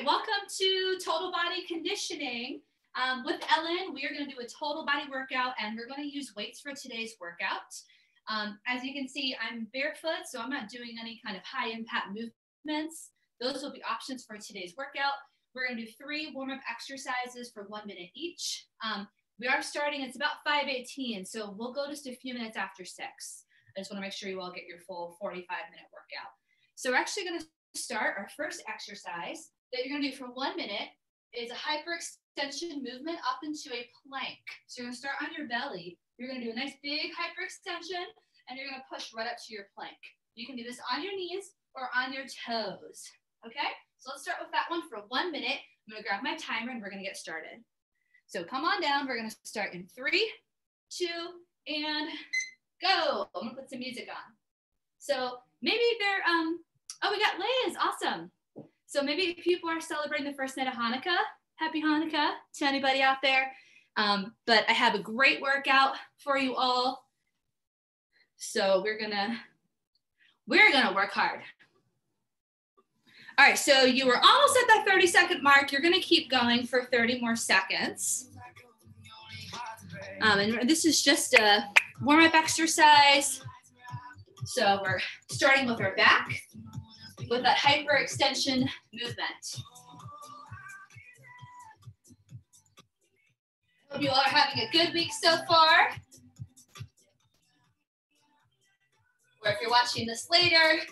right, welcome to Total Body Conditioning. Um, with Ellen, we are going to do a total body workout and we're going to use weights for today's workout. Um, as you can see, I'm barefoot, so I'm not doing any kind of high impact movements. Those will be options for today's workout. We're going to do three warm up exercises for one minute each. Um, we are starting, it's about 5.18, so we'll go just a few minutes after six. I just want to make sure you all get your full 45 minute workout. So we're actually going to start our first exercise that you're to do for one minute is a hyperextension movement up into a plank. So you're to start on your belly. You're going to do a nice big hyperextension and you're to push right up to your plank. You can do this on your knees or on your toes. Okay, so let's start with that one for one minute. I'm to grab my timer and we're going to get started. So come on down. We're going to start in three, two, and go. I'm to put some music on. So maybe they're, um, oh, we got Liz. Awesome. So maybe people are celebrating the first night of Hanukkah. Happy Hanukkah to anybody out there. Um, but I have a great workout for you all. So we're gonna we're gonna work hard. All right, so you were almost at that 30 second mark. You're gonna keep going for 30 more seconds. Um, and this is just a warm up exercise. So we're starting with our back with that hyperextension movement. Hope you all are having a good week so far. Or if you're watching this later,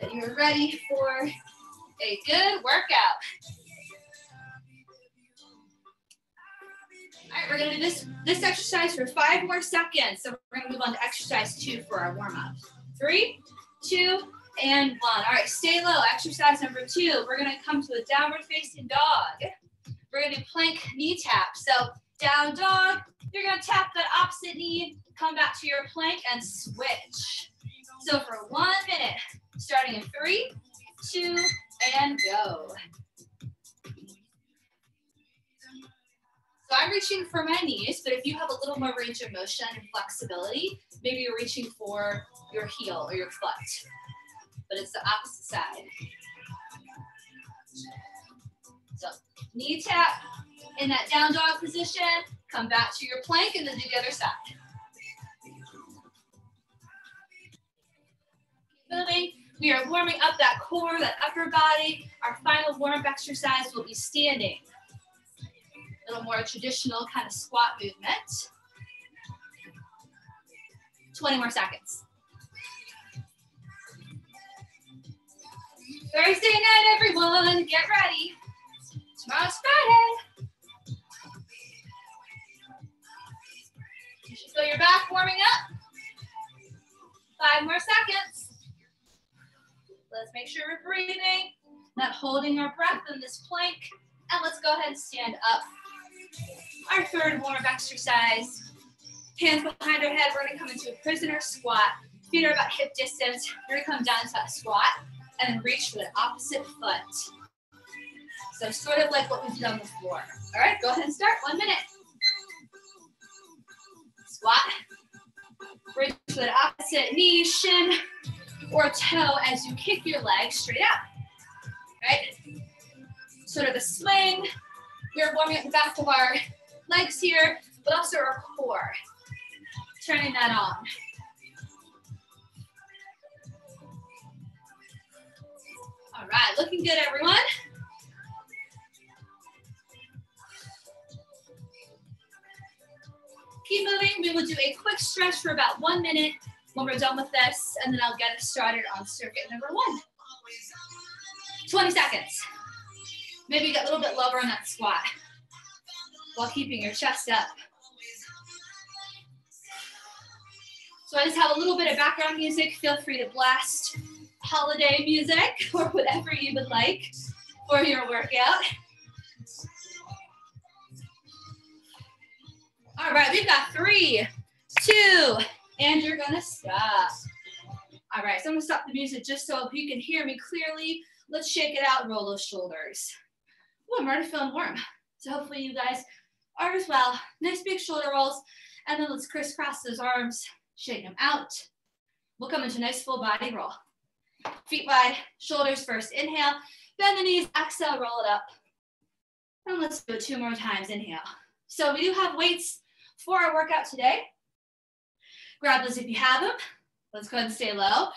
that you're ready for a good workout. All right, we're gonna do this, this exercise for five more seconds. So we're gonna move on to exercise two for our warm up. Three, two, and one. All right, stay low. Exercise number two. We're gonna come to a downward facing dog. We're gonna plank knee tap. So down dog, you're gonna tap that opposite knee, come back to your plank and switch. So for one minute, starting in three, two, and go. So I'm reaching for my knees, but if you have a little more range of motion and flexibility, maybe you're reaching for your heel or your foot but it's the opposite side. So knee tap in that down dog position, come back to your plank and then do the other side. Moving, we are warming up that core, that upper body. Our final warm-up exercise will be standing. A little more traditional kind of squat movement. 20 more seconds. Thursday night, everyone, get ready. Tomorrow's Friday. You should feel your back warming up. Five more seconds. Let's make sure we're breathing, not holding our breath in this plank. And let's go ahead and stand up. Our third warm-up exercise. Hands behind our head. We're gonna come into a prisoner squat. Feet are about hip distance. We're gonna come down to that squat and reach for the opposite foot. So sort of like what we did on the floor. All right, go ahead and start, one minute. Squat. Reach for the opposite knee, shin, or toe as you kick your leg straight up, Right? Sort of a swing. We're warming up the back of our legs here, but also our core. Turning that on. Right, looking good, everyone. Keep moving. We will do a quick stretch for about one minute when we're done with this, and then I'll get us started on circuit number one. 20 seconds. Maybe get a little bit lower on that squat while keeping your chest up. So I just have a little bit of background music. Feel free to blast holiday music or whatever you would like for your workout. All right, we've got three, two, and you're gonna stop. All right, so I'm gonna stop the music just so if you can hear me clearly. Let's shake it out roll those shoulders. Ooh, I'm already feeling warm. So hopefully you guys are as well. Nice big shoulder rolls. And then let's crisscross those arms, shake them out. We'll come into a nice full body roll. Feet wide, shoulders first. Inhale, Bend the knees, exhale, roll it up. And let's do two more times, inhale. So we do have weights for our workout today. Grab those if you have them. Let's go ahead and stay low.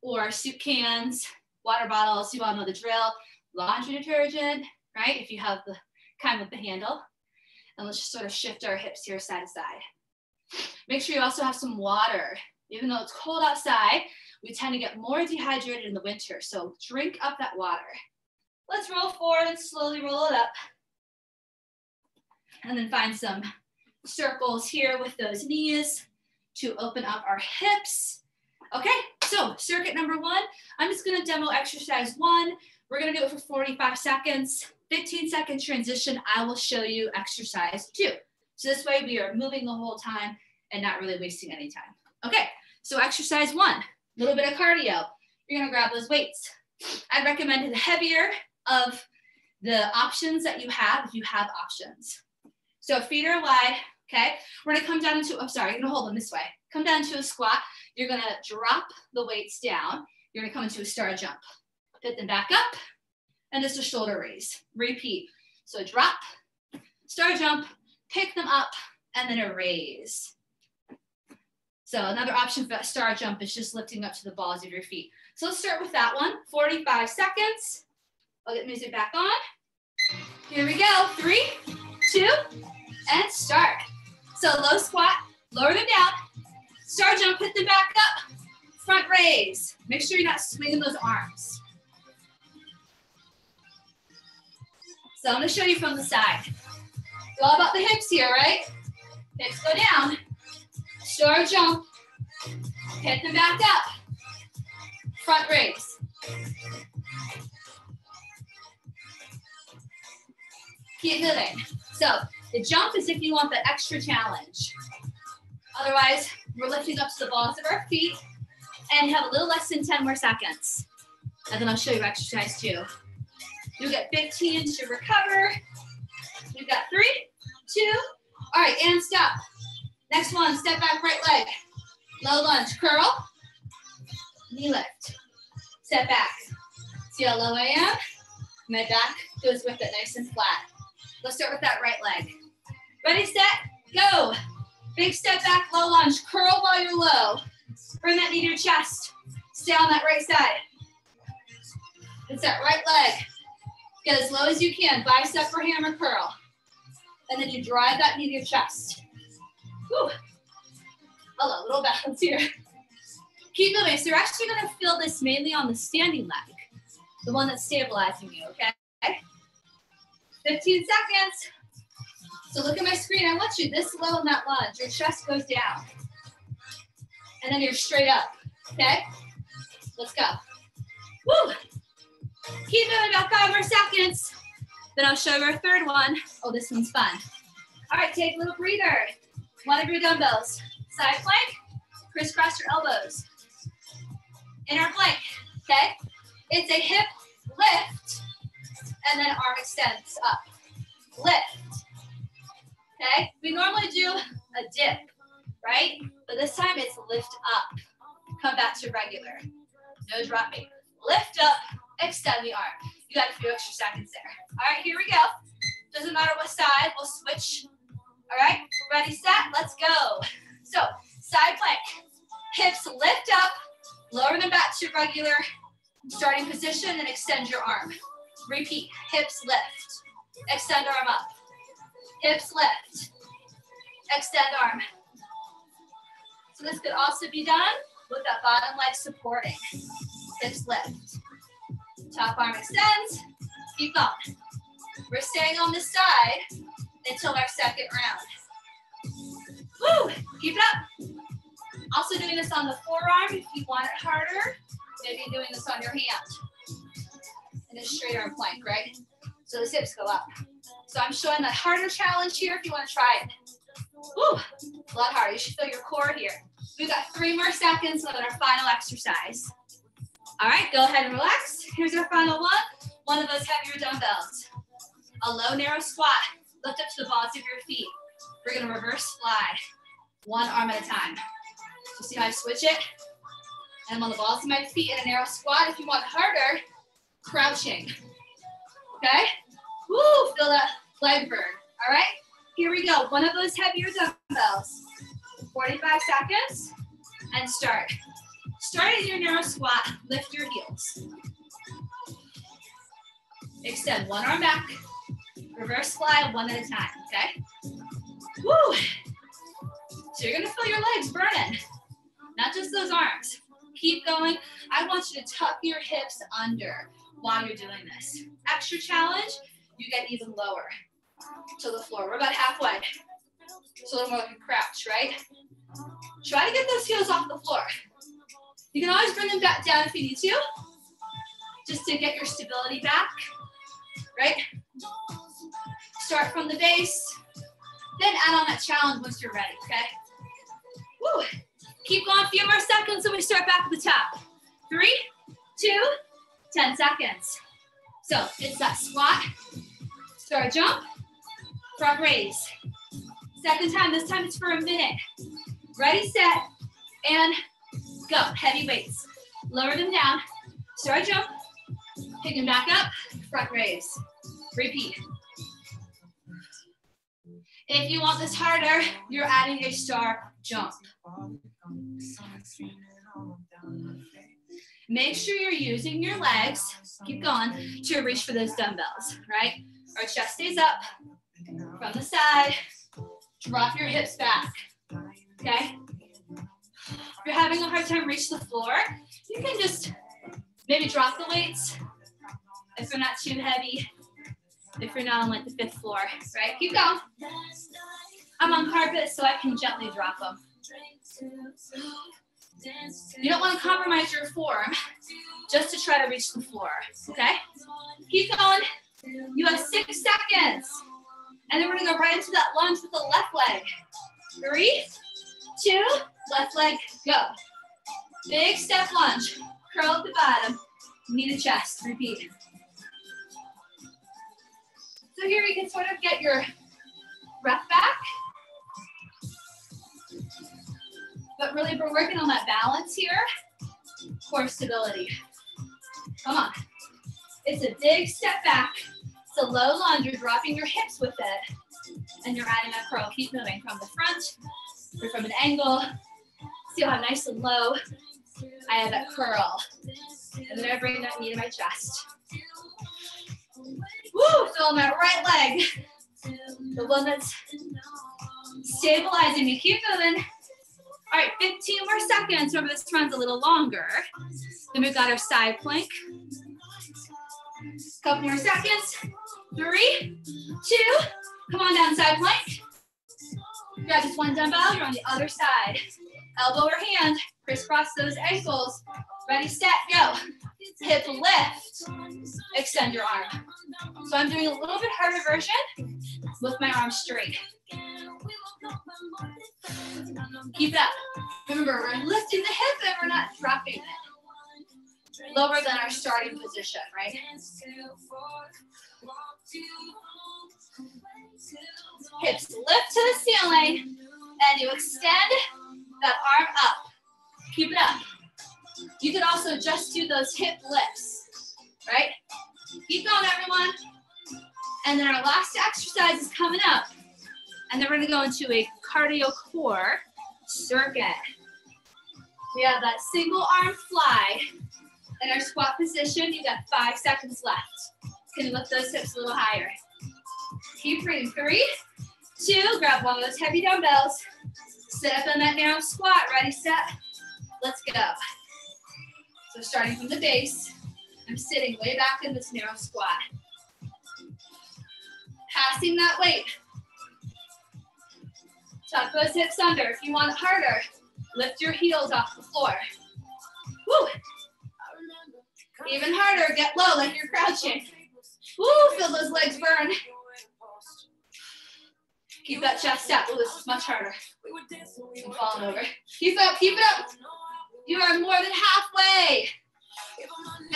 Or soup cans, water bottles, you all know the drill. Laundry detergent, right? If you have the kind with the handle. And let's just sort of shift our hips here side to side. Make sure you also have some water. Even though it's cold outside, we tend to get more dehydrated in the winter. So drink up that water. Let's roll forward and slowly roll it up. And then find some circles here with those knees to open up our hips. Okay, so circuit number one, I'm just gonna demo exercise one. We're gonna do it for 45 seconds. 15 second transition, I will show you exercise two. So this way we are moving the whole time and not really wasting any time. Okay, so exercise one, little bit of cardio. You're gonna grab those weights. I'd recommend the heavier of the options that you have if you have options. So feet are wide, okay? We're gonna come down into, I'm sorry, you're gonna hold them this way. Come down to a squat. You're gonna drop the weights down. You're gonna come into a star jump. Put them back up, and just a shoulder raise. Repeat. So drop, star jump, pick them up, and then a raise. So another option for that star jump is just lifting up to the balls of your feet. So let's start with that one. 45 seconds. I'll get music back on. Here we go. Three, two, and start. So low squat, lower them down. Star jump, hit them back up. Front raise. Make sure you're not swinging those arms. So I'm gonna show you from the side. It's all about the hips here, right? Hips go down. Star jump. Hit them back up. Front raise. Keep moving. So the jump is if you want the extra challenge. Otherwise, we're lifting up to the balls of our feet and have a little less than 10 more seconds. And then I'll show you exercise two. You get 15 to recover. You've got three, two. All right, and stop. Next one, step back, right leg. Low lunge, curl. Knee lift. Step back. See how low I am? My back goes with it nice and flat. Let's start with that right leg. Ready, set, go. Big step back, low lunge. Curl while you're low. Bring that knee to your chest. Stay on that right side. It's that right leg. Get as low as you can, bicep or hammer curl. And then you drive that knee to your chest. Whew. Hello, little balance here. Keep moving. So you're actually gonna feel this mainly on the standing leg, the one that's stabilizing you, okay? 15 seconds. So look at my screen. I want you this low in that lunge. Your chest goes down. And then you're straight up, okay? Let's go. Woo! Keep moving about five more seconds. Then I'll show you our third one. Oh, this one's fun. All right, take a little breather. One of your dumbbells. Side plank, crisscross your elbows. Inner plank, okay? It's a hip lift, and then arm extends up. Lift, okay? We normally do a dip, right? But this time it's lift up. Come back to regular. No dropping. Lift up, extend the arm. You got a few extra seconds there. All right, here we go. Doesn't matter what side, we'll switch. All right, ready, set, let's go. So, side plank. Hips lift up, lower them back to regular starting position and extend your arm. Repeat, hips lift, extend arm up. Hips lift, extend arm. So this could also be done with that bottom leg supporting. Hips lift. Top arm extends. Keep going. We're staying on this side until our second round. Woo! Keep it up. Also doing this on the forearm if you want it harder. Maybe doing this on your hand. In a straight arm plank, right? So the hips go up. So I'm showing the harder challenge here if you want to try it. Woo! A lot harder. You should feel your core here. We've got three more seconds on our final exercise. All right, go ahead and relax. Here's our final one. One of those heavier dumbbells. A low, narrow squat. Lift up to the balls of your feet. We're gonna reverse fly. One arm at a time. So see how I switch it? And I'm on the balls of my feet in a narrow squat. If you want harder, crouching. Okay? Woo, feel that leg burn. All right? Here we go. One of those heavier dumbbells. 45 seconds and start. Start in your narrow squat. Lift your heels. Extend one arm back. Reverse fly one at a time, okay? Woo! So you're gonna feel your legs burning, not just those arms. Keep going. I want you to tuck your hips under while you're doing this. Extra challenge, you get even lower to the floor. We're about halfway. So a little more like a crouch, right? Try to get those heels off the floor. You can always bring them back down if you need to, just to get your stability back, right? Start from the base, then add on that challenge once you're ready, okay? Woo. Keep going a few more seconds and we start back at the top. Three, two, ten seconds. So it's that squat, star jump, front raise. Second time, this time it's for a minute. Ready, set, and go. Heavy weights. Lower them down, star jump, pick them back up, front raise. Repeat. If you want this harder, you're adding a star jump. Make sure you're using your legs, keep going, to reach for those dumbbells, right? Our chest stays up from the side. Drop your hips back, okay? If you're having a hard time reach the floor, you can just maybe drop the weights if they're not too heavy if you're not on like the fifth floor, right? Keep going. I'm on carpet, so I can gently drop them. You don't want to compromise your form just to try to reach the floor, okay? Keep going. You have six seconds. And then we're gonna go right into that lunge with the left leg. Three, two, left leg, go. Big step lunge. Curl at the bottom, knee to chest, repeat. So here we can sort of get your breath back. But really, we're working on that balance here. Core stability. Come on. It's a big step back. It's a low lunge. You're dropping your hips with it. And you're adding that curl. Keep moving from the front or from an angle. See how nice and low I have that curl. And then I bring that knee to my chest. Woo, so on that right leg, the one that's stabilizing me. Keep moving. All right, 15 more seconds. Remember, this runs a little longer. Then we've got our side plank. Couple more seconds. Three, two, come on down, side plank. Grab just one dumbbell, you're on the other side. Elbow or hand, crisscross those ankles. Ready, set, go. Hip lift, extend your arm. So I'm doing a little bit harder version with my arm straight. Keep it up. Remember, we're lifting the hip and we're not dropping it. Lower than our starting position, right? Hips lift to the ceiling and you extend that arm up. Keep it up. You could also just do those hip lifts, right? Keep going, everyone. And then our last exercise is coming up. And then we're gonna go into a cardio core circuit. We have that single arm fly in our squat position. You got five seconds left. Can you lift those hips a little higher? Keep breathing. Three, two, grab one of those heavy dumbbells. Sit up in that narrow squat. Ready, set. Let's go. Starting from the base, I'm sitting way back in this narrow squat. Passing that weight. Tuck those hips under. If you want it harder, lift your heels off the floor. Woo! Even harder, get low like you're crouching. Woo, feel those legs burn. Keep that chest up. Ooh, this is much harder. I'm falling over. Keep it up, keep it up. You are more than halfway.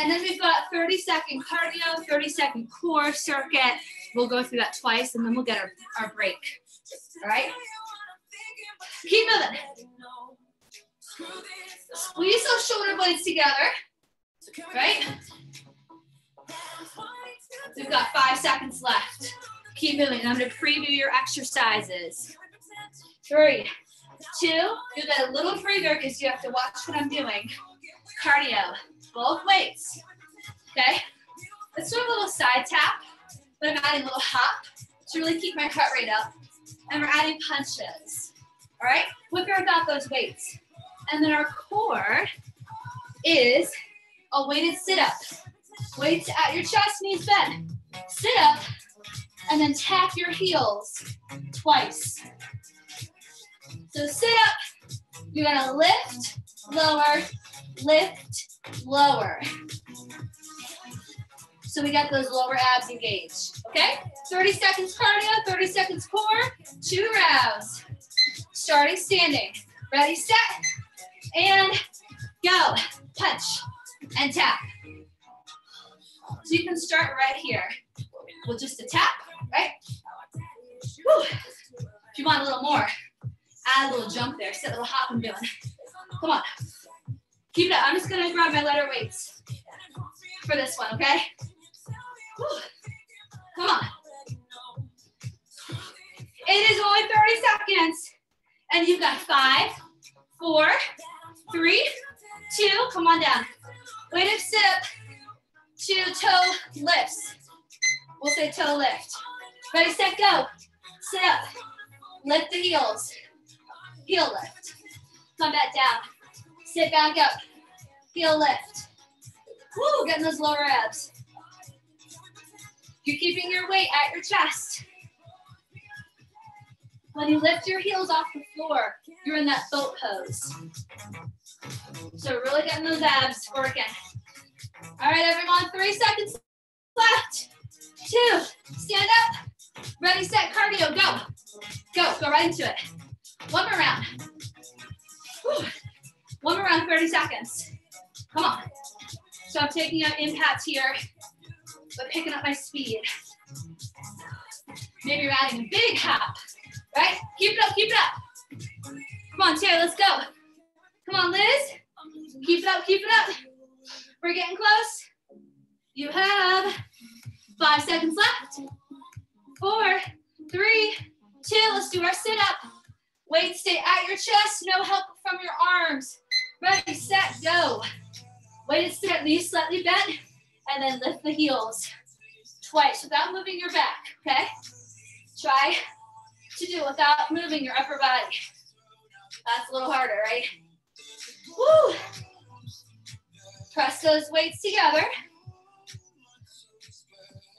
And then we've got 30 second cardio, 30 second core circuit. We'll go through that twice and then we'll get our, our break. All right? Keep moving. Squeeze those shoulder blades together. Right? We've got five seconds left. Keep moving. I'm gonna preview your exercises. Three, two, do that a little breather because you have to watch what I'm doing. Cardio, both weights. Okay? Let's do a little side tap, but I'm adding a little hop to really keep my heart rate up. And we're adding punches. All right? With or without those weights. And then our core is a weighted sit-up. Weights at your chest, knees bent. Sit up, and then tap your heels twice. So sit up, you're gonna lift, lower, lift, lower. So we got those lower abs engaged, okay? 30 seconds cardio, 30 seconds core, two rounds. Starting standing. Ready, set, and go. Punch and tap. So you can start right here with just a tap, right? Whew. If you want a little more, add a little jump there. Set a little hop and doing. Come on. Keep it up. I'm just gonna grab my letter weights for this one, okay? Whew. Come on. It is only 30 seconds. And you've got five, four, three, two, come on down. Weighted sit two toe lifts. We'll say toe lift. Ready, set, go. Sit up. Lift the heels. Heel lift. Come back down. Sit back up. Heel lift. Woo, getting those lower abs. You're keeping your weight at your chest. When you lift your heels off the floor, you're in that boat pose. So really getting those abs working. All right, everyone, three seconds left. Two, stand up. Ready, set, cardio, go. Go, go right into it. One more round. Whew. One more round, 30 seconds. Come on. So I'm taking out impact here, but picking up my speed. Maybe you're adding a big hop, right? Keep it up, keep it up. Come on, Terry, let's go. Come on, Liz. Keep it up, keep it up. We're getting close. You have five seconds left. Four, three, two. Let's do our sit up. Weight stay at your chest, no help from your arms. Ready, set, go. Weighted sit up, knees slightly bent, and then lift the heels twice without moving your back, okay? Try to do it without moving your upper body. That's a little harder, right? Woo! Press those weights together.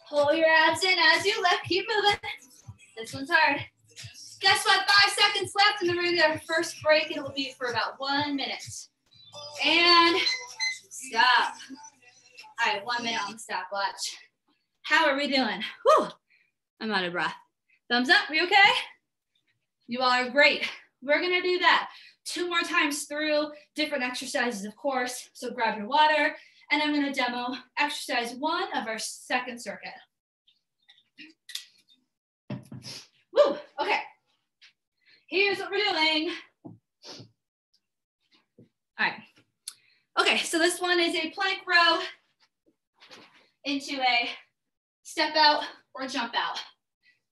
Pull your abs in as you lift. Keep moving. This one's hard. Guess what? Five seconds left, and then we're gonna first break, it will be for about one minute. And stop. All right, one minute on the stopwatch. How are we doing? Whew, I'm out of breath. Thumbs up, we okay? You all are great. We're gonna do that two more times through different exercises, of course. So grab your water, and I'm gonna demo exercise one of our second circuit. Woo, okay. Here's what we're doing. All right. Okay, so this one is a plank row into a step out or jump out.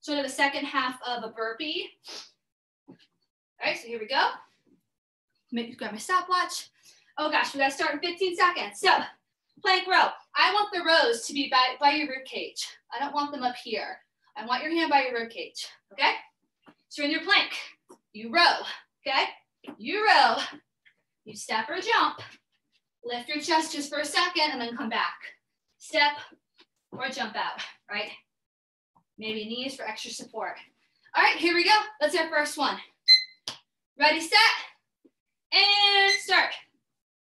Sort of the second half of a burpee. All right, so here we go. Maybe grab my stopwatch. Oh gosh, we gotta start in 15 seconds. So, plank row. I want the rows to be by, by your rib cage. I don't want them up here. I want your hand by your rib cage, okay? So you're in your plank. You row, okay? You row. You step or jump. Lift your chest just for a second and then come back. Step or jump out, right? Maybe knees for extra support. All right, here we go. Let's our first one. Ready, set, and start.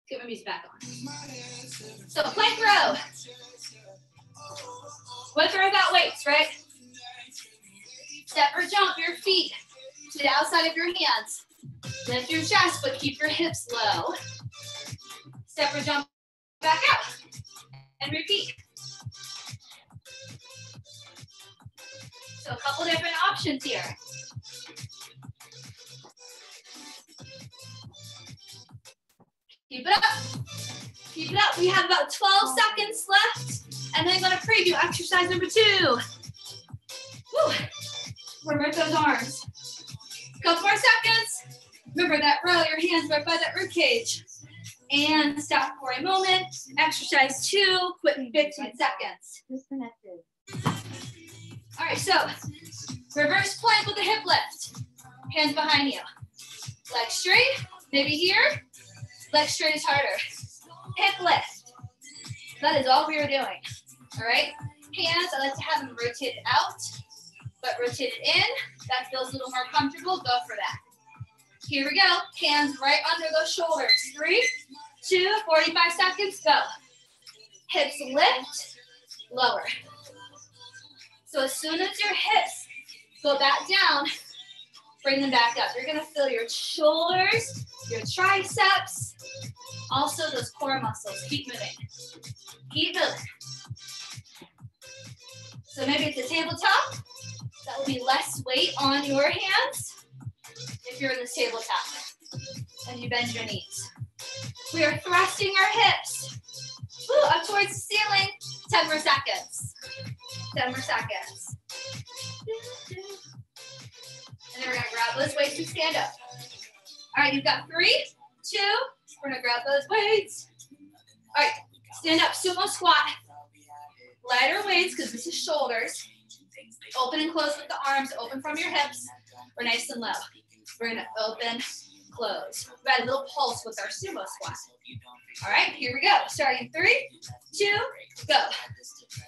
Get my music back on. So plank row. With or without weights, right? Step or jump your feet the outside of your hands. Lift your chest, but keep your hips low. Step or jump back out. And repeat. So a couple different options here. Keep it up. Keep it up. We have about 12 seconds left. And then I'm gonna preview exercise number two. Woo. Remember those arms. Couple more seconds. Remember that row, your hands right by that rib cage. And stop for a moment. Exercise two, quit in 15 seconds. All right, so reverse plank with a hip lift. Hands behind you. Leg straight, maybe here. Leg straight is harder. Hip lift. That is all we are doing. All right, hands, I like to have them rotated out, but rotate it in. That feels a little more comfortable, go for that. Here we go, hands right under those shoulders. Three, two, 45 seconds, go. Hips lift, lower. So as soon as your hips go back down, bring them back up. You're gonna feel your shoulders, your triceps, also those core muscles. Keep moving. Keep moving. So maybe it's a tabletop. That will be less weight on your hands if you're in this tabletop and you bend your knees. We are thrusting our hips Woo, up towards the ceiling. 10 more seconds. 10 more seconds. And then we're gonna grab those weights and stand up. All right, you've got three, two, we're gonna grab those weights. All right, stand up, sumo squat. Lighter weights, because this is shoulders. Open and close with the arms, open from your hips. We're nice and low. We're gonna open, close. We got a little pulse with our sumo squat. All right, here we go. Starting three, two, go.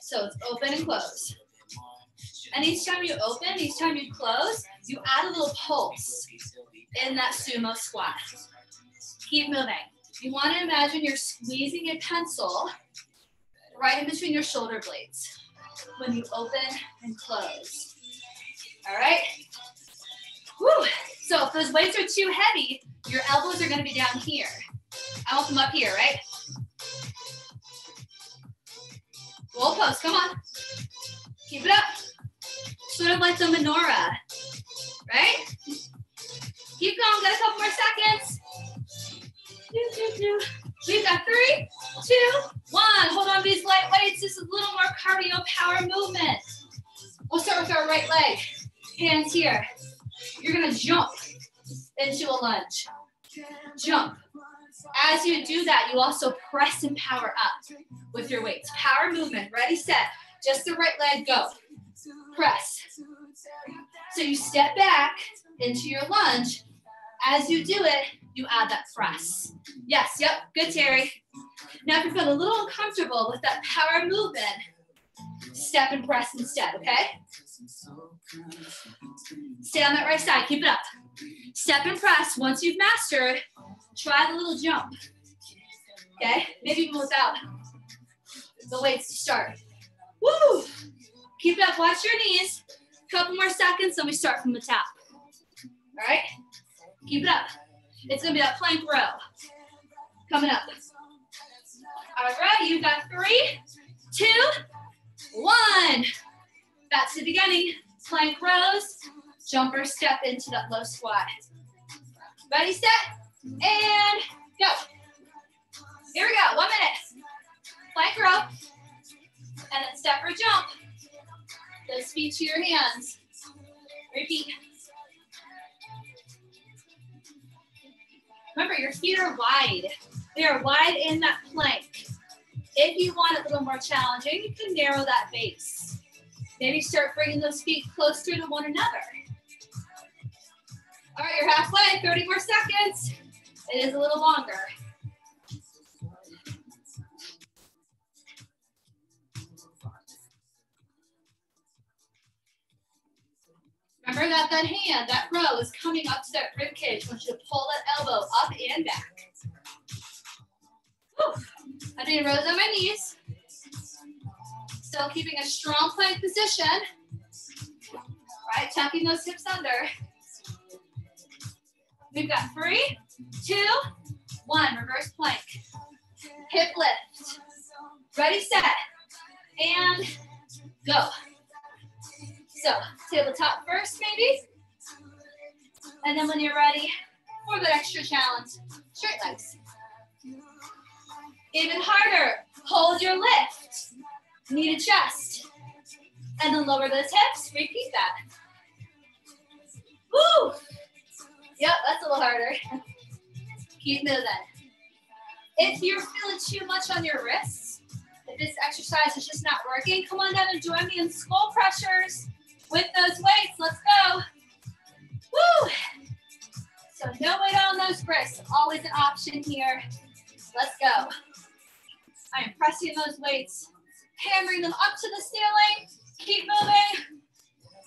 So it's open and close. And each time you open, each time you close, you add a little pulse in that sumo squat. Keep moving. You want to imagine you're squeezing a pencil right in between your shoulder blades when you open and close. All right? Woo. So if those weights are too heavy, your elbows are going to be down here. I want them up here, right? Goalpost, come on. Keep it up. Sort of like the menorah, right? Keep going, got a couple more seconds. We've got three, two, one. Hold on to these light weights. This is a little more cardio power movement. We'll start with our right leg. Hands here. You're gonna jump into a lunge. Jump. As you do that, you also press and power up with your weights. Power movement, ready, set. Just the right leg, go. Press. So you step back into your lunge. As you do it, you add that press. Yes, yep, good, Terry. Now, if you feel a little uncomfortable with that power movement, step and press instead, okay? Stay on that right side, keep it up. Step and press. Once you've mastered, try the little jump. Okay, maybe even without the weights to start. Woo! Keep it up, watch your knees. Couple more seconds, then we start from the top. All right, keep it up. It's gonna be that plank row. Coming up. All right, you've got three, two, one. Back to the beginning. Plank rows, jumper step into that low squat. Ready, set, and go. Here we go, one minute. Plank row, and then step or jump. Those feet to your hands. Repeat. Remember, your feet are wide. They are wide in that plank. If you want it a little more challenging, you can narrow that base. Maybe start bringing those feet closer to one another. All right, you're halfway, 30 more seconds. It is a little longer. That that hand, that row is coming up to that rib cage. I want you to pull that elbow up and back. Whew. I'm doing rows on my knees. Still keeping a strong plank position. Right, tucking those hips under. We've got three, two, one. Reverse plank. Hip lift. Ready, set, and go. So tabletop first, maybe. And then when you're ready for the extra challenge, straight legs. Even harder, hold your lift. knee to chest. And then lower those hips, repeat that. Woo! Yep, that's a little harder. Keep moving. If you're feeling too much on your wrists, if this exercise is just not working, come on down and join me in skull pressures with those weights. Let's go. Woo! So no weight on those wrists, always an option here. Let's go. I am pressing those weights, hammering them up to the ceiling. Keep moving.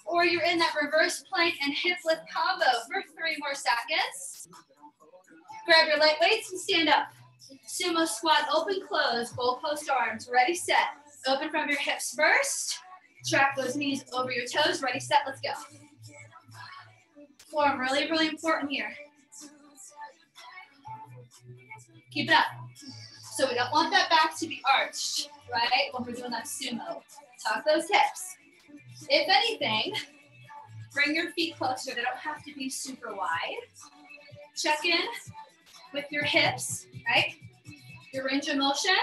Or you're in that reverse plank and hip lift combo for three more seconds. Grab your light weights and stand up. Sumo squat, open, close, goalpost arms, ready, set. Open from your hips first. Track those knees over your toes, ready, set, let's go. Form really, really important here. Keep it up. So we don't want that back to be arched, right? When we're doing that sumo. Tuck those hips. If anything, bring your feet closer. They don't have to be super wide. Check in with your hips, right? Your range of motion.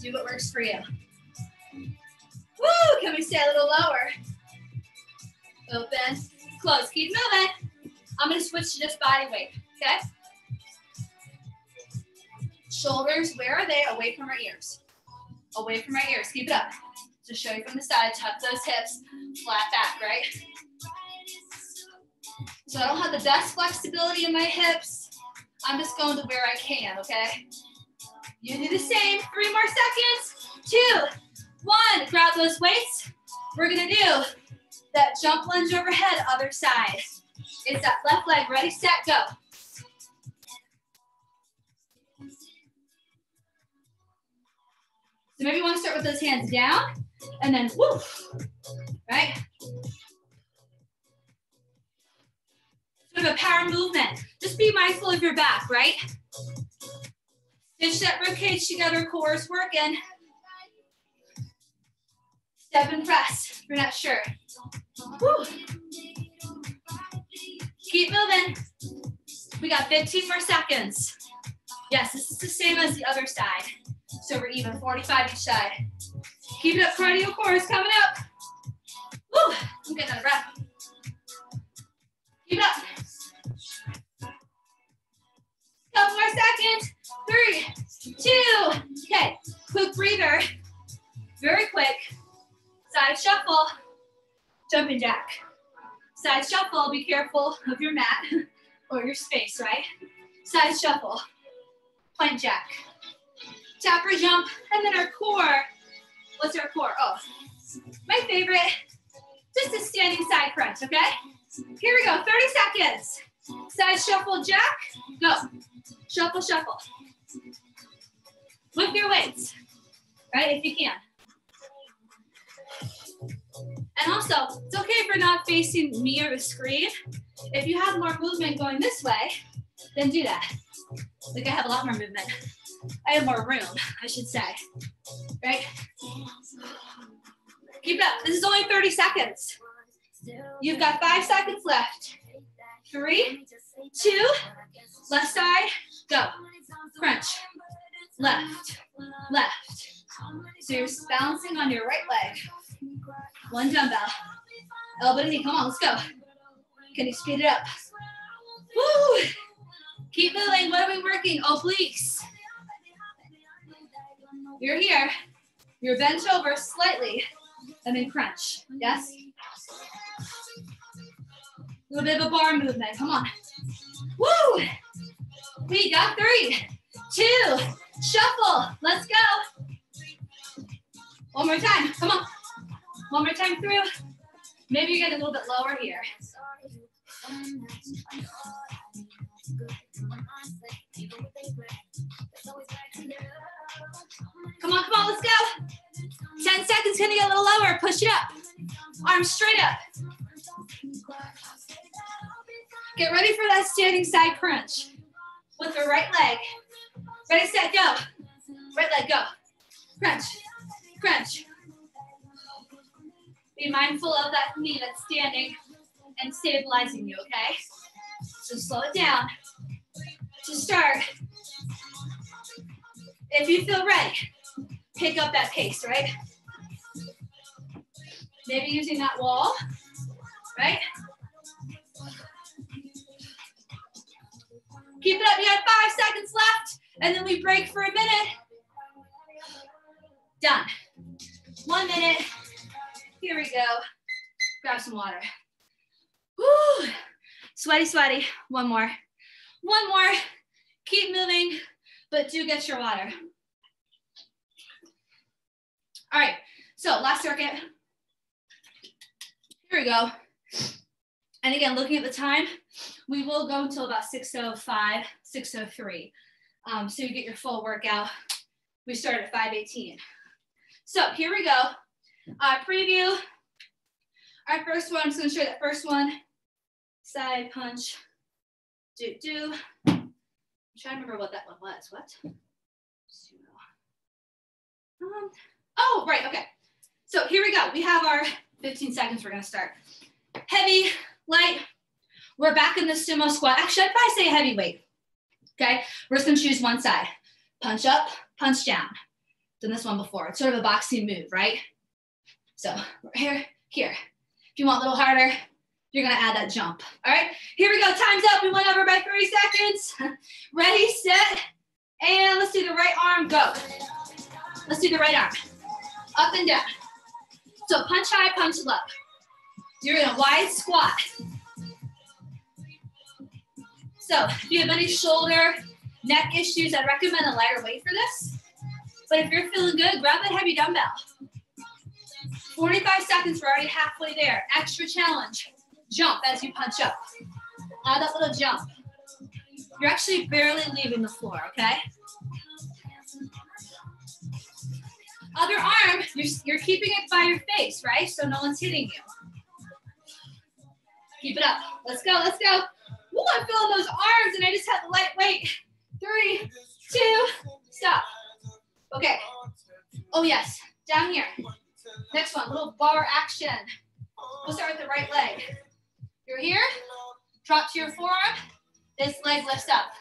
Do what works for you. Woo! Can we stay a little lower? Open, close. Keep moving. I'm to switch to just body weight, okay? Shoulders, where are they? Away from our ears. Away from our ears. Keep it up. Just show you from the side, tuck those hips, flat back, right? So I don't have the best flexibility in my hips. I'm just going to where I can, okay? You do the same. Three more seconds. Two, one. Grab those weights. We're gonna do that jump lunge overhead, other side. It's that left leg, ready, set, go. So maybe you want to start with those hands down and then woof, right? Sort of a power movement. Just be mindful of your back, right? Stitch that rib cage together, core working. Step and press you're not sure. Woo. Keep moving. We got 15 more seconds. Yes, this is the same as the other side. So we're even, 45 each side. Keep it up, cardio core is coming up. Woo, I'm getting out of breath. Keep it up. Couple more seconds. Three, two, okay. Quick breather. Very quick. Side shuffle. Jumping jack. Side shuffle, be careful of your mat or your space, right? Side shuffle. Plank jack tapper jump, and then our core. What's our core? Oh, my favorite, just a standing side crunch, okay? Here we go, 30 seconds. Side shuffle jack, go. Shuffle, shuffle. With your weights, right, if you can. And also, it's okay if you're not facing me or the screen. If you have more movement going this way, then do that. Like I have a lot more movement. I have more room, I should say. Right? Keep it up. This is only 30 seconds. You've got five seconds left. Three, two, left side, go. Crunch. Left, left. So you're balancing on your right leg. One dumbbell. Elbow to knee. Come on, let's go. Can you speed it up? Woo! Keep moving. What are we working? Obliques. You're here. You're bent over slightly and then crunch. Yes? A little bit of a bar movement. Come on. Woo! We got three, two, shuffle. Let's go. One more time. Come on. One more time through. Maybe you get a little bit lower here. Come on, come on, let's go. 10 seconds, you get a little lower? Push it up. Arms straight up. Get ready for that standing side crunch with the right leg. Ready, set, go. Right leg, go. Crunch, crunch. Be mindful of that knee that's standing and stabilizing you, okay? So slow it down. To start, if you feel ready, pick up that pace, right? Maybe using that wall, right? Keep it up, you have five seconds left, and then we break for a minute. Done. One minute. Here we go. Grab some water. Woo! Sweaty, sweaty. One more. One more. Keep moving, but do get your water. All right, so last circuit. Here we go. And again, looking at the time, we will go until about 6.05, 6.03. Um, so you get your full workout. We start at 5.18. So here we go. Uh, preview. Our first one, I'm just gonna show you that first one. Side punch, do, do. I'm trying to remember what that one was, what? Um, oh, right, okay. So here we go. We have our 15 seconds we're gonna start. Heavy, light. We're back in the sumo squat. Actually, I'd probably say heavyweight. Okay, we're just gonna choose one side. Punch up, punch down. Done this one before. It's sort of a boxing move, right? So here, here. If you want a little harder, you're gonna add that jump. All right, here we go. Time's up. We went over by three seconds. Ready, set, and let's do the right arm, go. Let's do the right arm. Up and down. So punch high, punch low. You're in a wide squat. So if you have any shoulder, neck issues, I'd recommend a lighter weight for this. But if you're feeling good, grab that heavy dumbbell. 45 seconds, we're already halfway there. Extra challenge. Jump as you punch up. Add that little jump. You're actually barely leaving the floor, okay? Other arm, you're, you're keeping it by your face, right? So no one's hitting you. Keep it up. Let's go, let's go. Ooh, I'm feeling those arms and I just have light weight. Three, two, stop. Okay. Oh yes, down here. Next one, little bar action. We'll start with the right leg. You're here, drop to your forearm. This leg lifts up.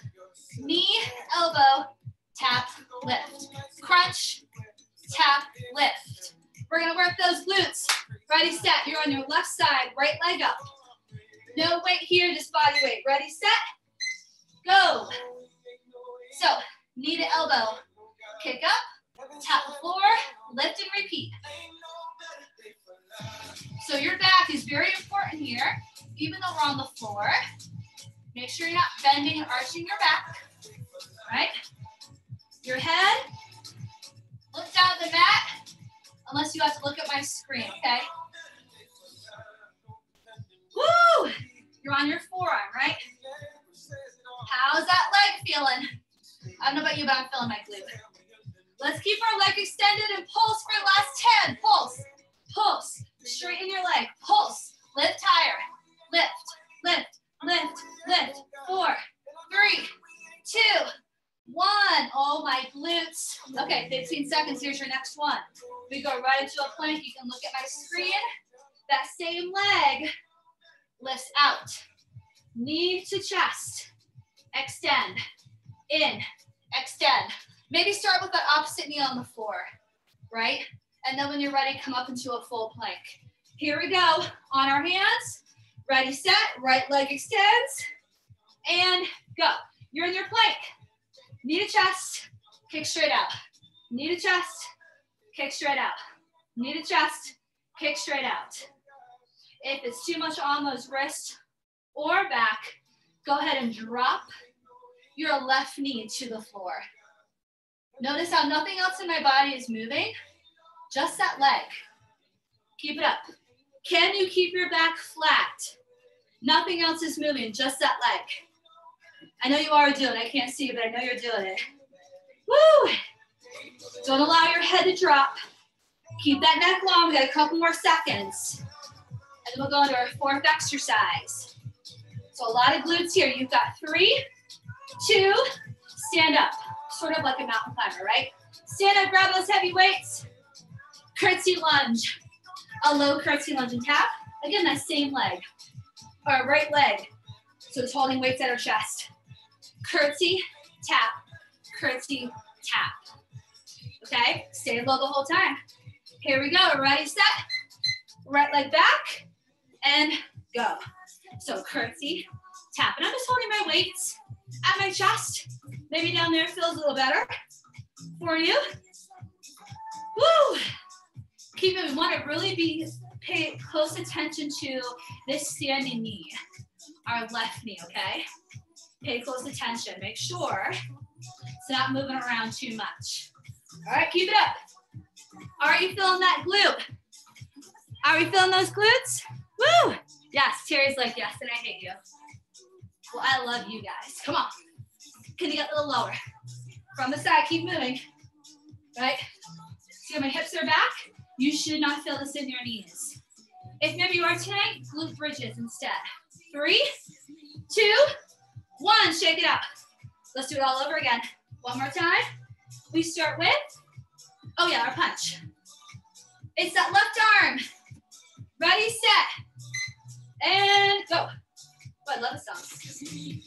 Knee, elbow, tap, lift. Crunch, tap, lift. We're gonna work those glutes. Ready, set. You're on your left side, right leg up. No weight here, just body weight. Ready, set, go. So, knee to elbow, kick up, tap the floor, lift and repeat. So your back is very important here, even though we're on the floor. Make sure you're not bending and arching your back, right? Your head, look down at the mat, unless you have to look at my screen, okay? Woo! You're on your forearm, right? How's that leg feeling? I don't know about you, but I'm feeling my glute. Let's keep our leg extended and pulse for the last 10. Pulse, pulse, straighten your leg, pulse, lift higher, lift, lift, lift, lift. Four, three, two, one. Oh, my glutes. Okay, 15 seconds. Here's your next one. We go right into a plank. You can look at my screen. That same leg lifts out. Knee to chest. Extend. In. Extend. Maybe start with that opposite knee on the floor, right? And then when you're ready, come up into a full plank. Here we go. On our hands. Ready, set. Right leg extends. And go. You're in your plank. Knee to chest. Kick straight out. Knee to chest. Kick straight out. Knee to chest. Kick straight out. If it's too much on those wrists or back, go ahead and drop your left knee to the floor. Notice how nothing else in my body is moving, just that leg. Keep it up. Can you keep your back flat? Nothing else is moving, just that leg. I know you are doing it. I can't see you, but I know you're doing it. Woo! Don't allow your head to drop. Keep that neck long. We got a couple more seconds. And we'll go into our fourth exercise. So a lot of glutes here. You've got three, two, stand up. Sort of like a mountain climber, right? Stand up, grab those heavy weights. Curtsy lunge. A low curtsy lunge and tap. Again, that same leg. Our right leg. So it's holding weights at our chest. Curtsy, tap, curtsy, tap. Okay, stay low the whole time. Here we go, ready, set, right leg back, and go. So curtsy, tap. And I'm just holding my weights at my chest. Maybe down there feels a little better for you. Woo! We want to really be pay close attention to this standing knee, our left knee, okay? Pay close attention. Make sure it's not moving around too much. All right, keep it up. Are you feeling that glute? Are we feeling those glutes? Woo! Yes, Terry's like, yes, and I hate you. Well, I love you guys. Come on. Can you get a little lower? From the side, keep moving. Right? See how my hips are back? You should not feel this in your knees. If maybe you are tonight, glute bridges instead. Three, two, one. Shake it out. Let's do it all over again. One more time. We start with, oh yeah, our punch. It's that left arm. Ready, set, and go. Oh, I love the song.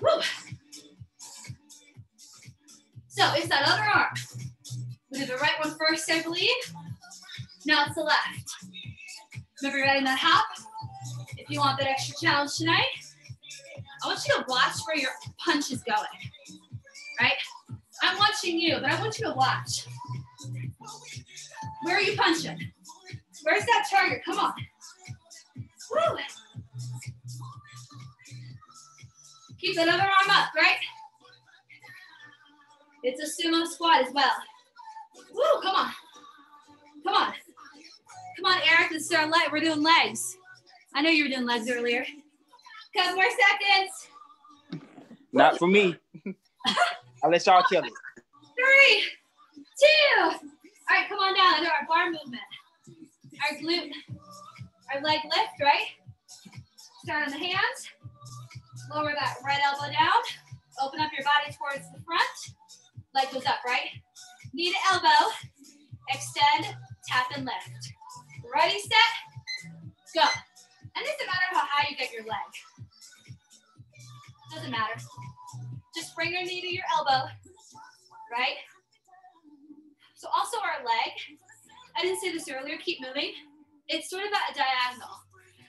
Woo. So it's that other arm. We do the right one first, I believe. Now it's the left. Remember writing that hop? If you want that extra challenge tonight, I want you to watch where your punch is going, right? I'm watching you, but I want you to watch. Where are you punching? Where's that target? Come on. Woo. Keep that other arm up, right? It's a sumo squat as well. Woo, come on. Eric, let's start light. We're doing legs. I know you were doing legs earlier. Couple more seconds. Not for me. I'll let y'all kill it. Three, two. All right, come on down. Our bar movement. Our glute, our leg lift, right? Start on the hands. Lower that right elbow down. Open up your body towards the front. Leg goes up, right? Knee to elbow. Extend, tap, and lift. Ready, set, go. And it doesn't matter how high you get your leg. Doesn't matter. Just bring your knee to your elbow, right? So also our leg, I didn't say this earlier, keep moving. It's sort of at a diagonal.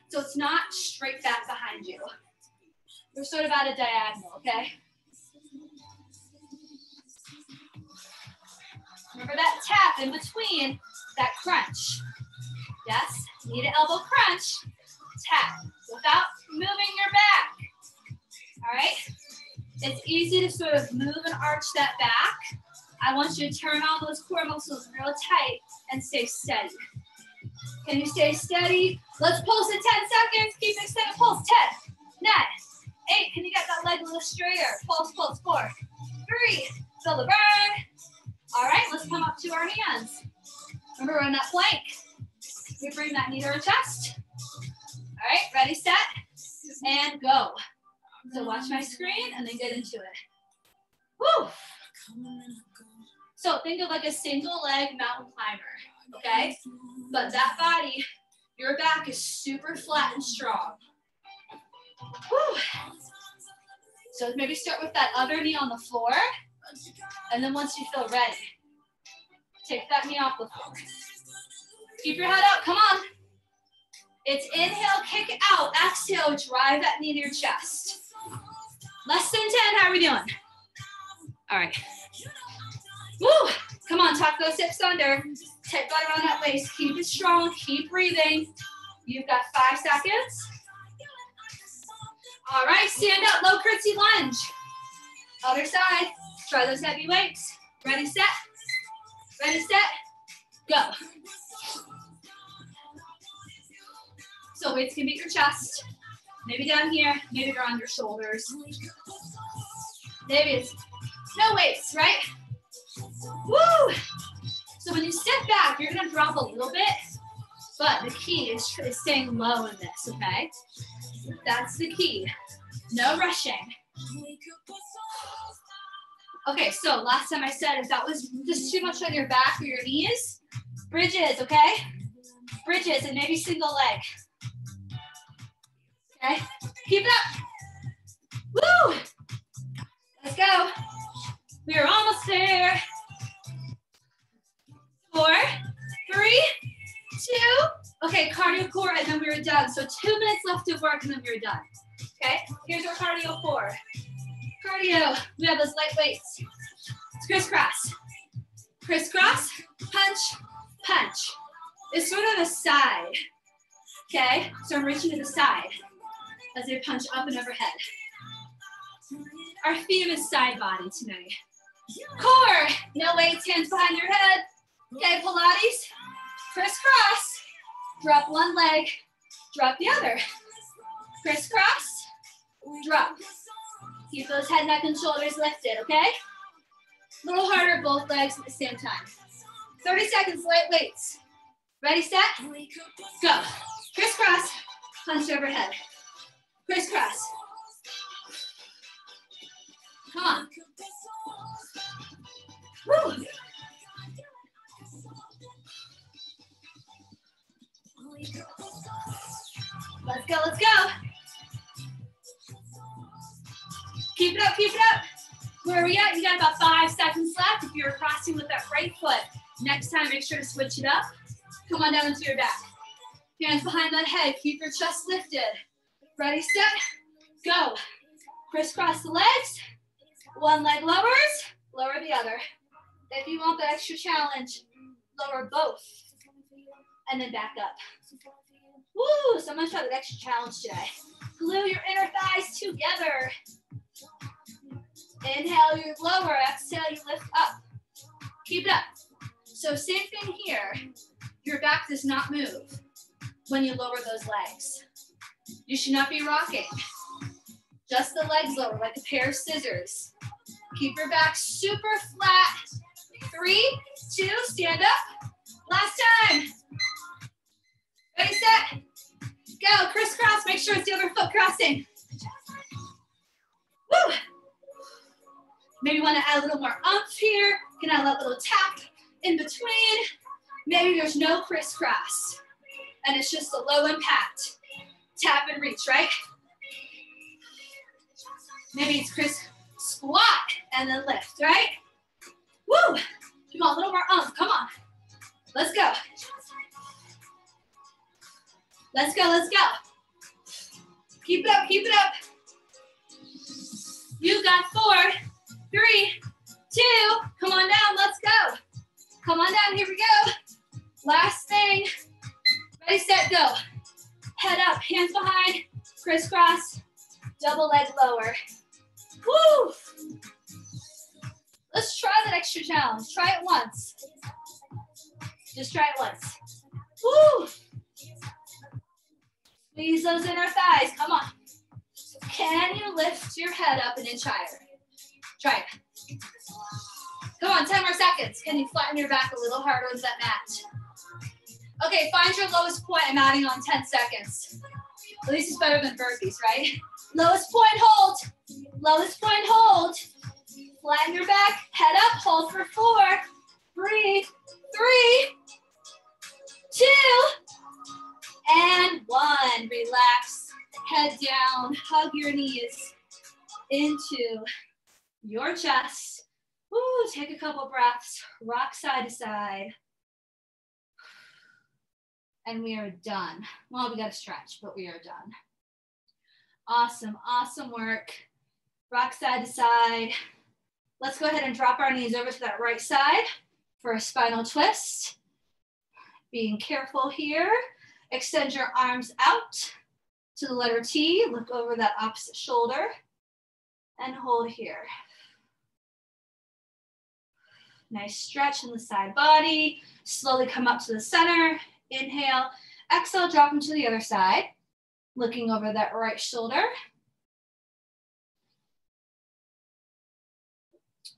So it's not straight back behind you. We're sort of at a diagonal, okay? Remember that tap in between that crunch. Yes, knee to elbow crunch, tap without moving your back. All right? It's easy to sort of move and arch that back. I want you to turn all those core muscles real tight and stay steady. Can you stay steady? Let's pulse in 10 seconds. Keep extended pulse. 10, 9, 8. Can you get that leg a little straighter? Pulse, pulse, 4, 3. Feel the burn. All right, let's come up to our hands. Remember, we're in that plank. We bring that knee to our chest. All right, ready, set, and go. So watch my screen and then get into it. Woo! So think of like a single leg mountain climber, okay? But that body, your back is super flat and strong. Woo! So maybe start with that other knee on the floor. And then once you feel ready, take that knee off the floor. Keep your head up, come on. It's inhale, kick out. Exhale, drive that knee to your chest. Less than 10, how are we doing? All right. Woo! Come on, tuck those hips under. Tight butt around that waist. Keep it strong, keep breathing. You've got five seconds. All right, stand up, low curtsy lunge. Other side. Try those heavy weights. Ready, set. Ready, set. Go. So weights can be your chest. Maybe down here. Maybe on your shoulders. Maybe it's no weights, right? Woo! So when you step back, you're gonna drop a little bit, but the key is, is staying low in this, okay? That's the key. No rushing. Okay, so last time I said if that was just too much on your back or your knees, bridges, okay? Bridges and maybe single leg. Okay, keep it up. Woo! Let's go. We are almost there. Four, three, two, Okay, cardio core, and then we are done. So two minutes left of work, and then we are done. Okay, here's our cardio core. Cardio, we have those light weights. It's crisscross. Crisscross, punch, punch. It's sort of a side. Okay, so I'm reaching to the side as they punch up and overhead. Our theme is side body tonight. Core, no weights, hands behind your head. Okay, Pilates, crisscross. Drop one leg, drop the other. Crisscross, drop. Keep those head, neck, and shoulders lifted, okay? A little harder, both legs at the same time. 30 seconds, light weights. Ready, set, go. Crisscross, punch overhead. Crisscross. Come on. Woo. Let's go, let's go. Keep it up, keep it up. Where are we at? You got about five seconds left. If you're crossing with that right foot, next time make sure to switch it up. Come on down into your back. Hands behind that head. Keep your chest lifted. Ready, set, go. Crisscross the legs. One leg lowers, lower the other. If you want the extra challenge, lower both and then back up. Woo, so I'm gonna try that extra challenge today. Glue your inner thighs together. Inhale, you lower. Exhale, you lift up. Keep it up. So same thing here. Your back does not move when you lower those legs. You should not be rocking. Just the legs lower, like a pair of scissors. Keep your back super flat. Three, two, stand up. Last time. Ready, set, go. Crisscross, make sure it's the other foot crossing. Woo! Maybe want to add a little more umph here. Can add a little tap in between. Maybe there's no crisscross and it's just a low impact. Tap and reach, right? Maybe it's Chris squat and then lift, right? Woo! Come on, a little more umph, come on. Let's go. Let's go, let's go. Keep it up, keep it up. You've got four, three, two, come on down, let's go. Come on down, here we go. Last thing. Ready, set, go. Head up, hands behind, crisscross, double leg lower. Woo! Let's try that extra challenge. Try it once. Just try it once. Woo! Squeeze those inner thighs. Come on. Can you lift your head up an inch higher? Try it. Come on, 10 more seconds. Can you flatten your back a little harder with that mat? Okay, find your lowest point. I'm adding on 10 seconds. At least it's better than burpees, right? Lowest point, hold. Lowest point, hold. Flatten your back, head up, hold for four. Breathe. Three, two, and one. Relax, head down, hug your knees into your chest. Woo, take a couple breaths, rock side to side and we are done. Well, we got to stretch, but we are done. Awesome, awesome work. Rock side to side. Let's go ahead and drop our knees over to that right side for a spinal twist. Being careful here. Extend your arms out to the letter T. Look over that opposite shoulder and hold here. Nice stretch in the side body. Slowly come up to the center Inhale, exhale, drop them to the other side. Looking over that right shoulder.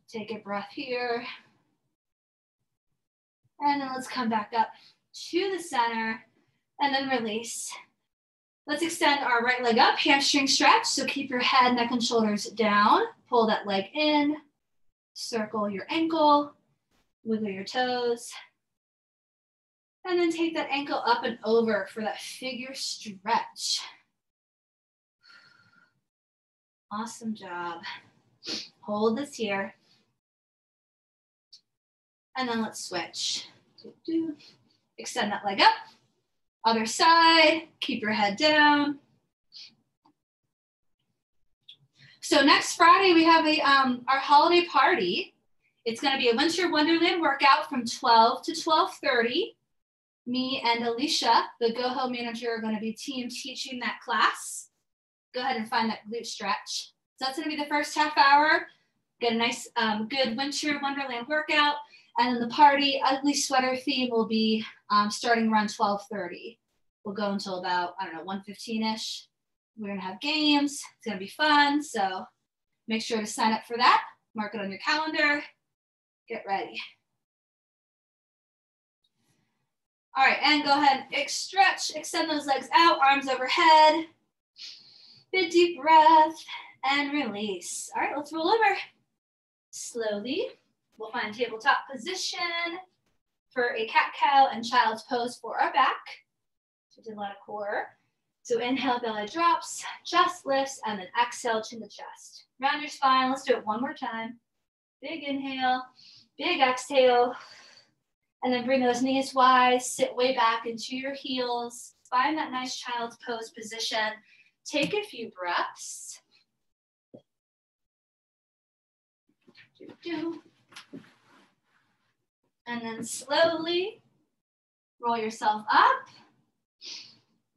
Take a breath here. And then let's come back up to the center and then release. Let's extend our right leg up, hamstring stretch. So keep your head, neck, and shoulders down. Pull that leg in, circle your ankle, wiggle your toes. And then take that ankle up and over for that figure stretch. Awesome job. Hold this here. And then let's switch. Extend that leg up. Other side, keep your head down. So next Friday, we have a, um, our holiday party. It's gonna be a Winter Wonderland workout from 12 to 12.30. Me and Alicia, the GoHo manager, are gonna be team teaching that class. Go ahead and find that glute stretch. So that's gonna be the first half hour. Get a nice, um, good Winter Wonderland workout. And then the party, ugly sweater theme will be um, starting around 12.30. We'll go until about, I don't know, 1.15ish. We're gonna have games. It's gonna be fun. So make sure to sign up for that. Mark it on your calendar. Get ready. All right, and go ahead and stretch, extend those legs out, arms overhead. Big deep breath and release. All right, let's roll over. Slowly, we'll find tabletop position for a cat cow and child's pose for our back. So we did a lot of core. So inhale, belly drops, chest lifts, and then exhale, chin to chest. Round your spine. Let's do it one more time. Big inhale, big exhale. And then bring those knees wide, sit way back into your heels. Find that nice child's pose position. Take a few breaths. And then slowly roll yourself up.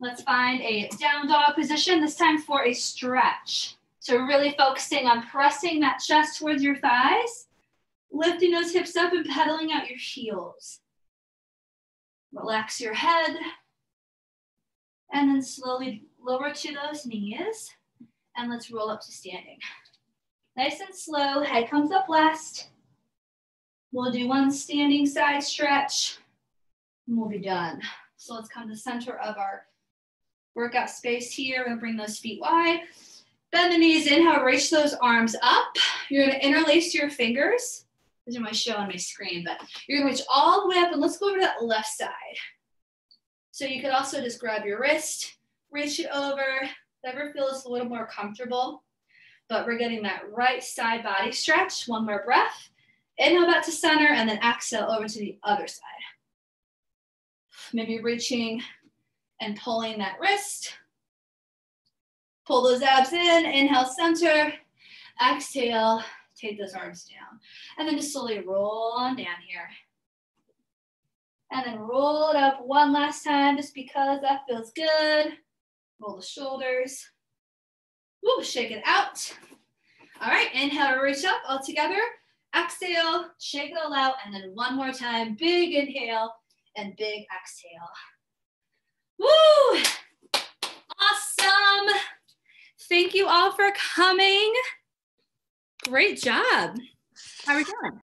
Let's find a down dog position, this time for a stretch. So really focusing on pressing that chest towards your thighs, lifting those hips up and pedaling out your heels. Relax your head. And then slowly lower to those knees. And let's roll up to standing. Nice and slow, head comes up last. We'll do one standing side stretch, and we'll be done. So let's come to the center of our workout space here. Gonna bring those feet wide. Bend the knees, inhale, reach those arms up. You're gonna interlace your fingers. Are my show on my screen, but you're gonna reach all the way up and let's go over to that left side. So you could also just grab your wrist, reach it over, whatever feels a little more comfortable. But we're getting that right side body stretch. One more breath. Inhale back to center and then exhale over to the other side. Maybe reaching and pulling that wrist. Pull those abs in, inhale center, exhale, take those arms down. And then just slowly roll on down here. And then roll it up one last time just because that feels good. Roll the shoulders. Woo, shake it out. All right, inhale, reach up all together. Exhale, shake it all out. And then one more time, big inhale and big exhale. Woo! Awesome. Thank you all for coming. Great job. How are we doing?